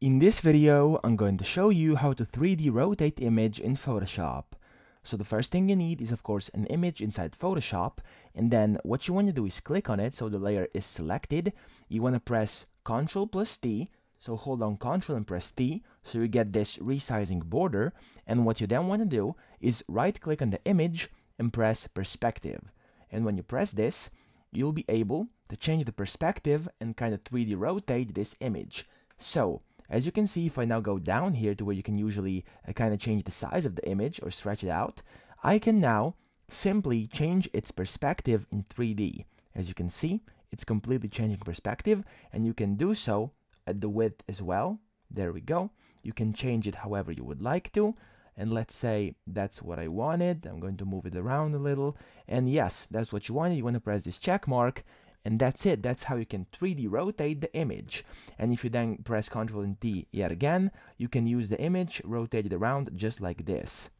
In this video, I'm going to show you how to 3D rotate image in Photoshop. So the first thing you need is of course an image inside Photoshop and then what you want to do is click on it so the layer is selected. You want to press Ctrl plus T, so hold on Ctrl and press T so you get this resizing border and what you then want to do is right click on the image and press perspective. And when you press this, you'll be able to change the perspective and kind of 3D rotate this image. So as you can see, if I now go down here to where you can usually uh, kind of change the size of the image or stretch it out, I can now simply change its perspective in 3D. As you can see, it's completely changing perspective and you can do so at the width as well. There we go. You can change it however you would like to. And let's say that's what I wanted. I'm going to move it around a little. And yes, that's what you wanted. You want to press this check mark and that's it. That's how you can 3d rotate the image. And if you then press ctrl and t yet again you can use the image rotate it around just like this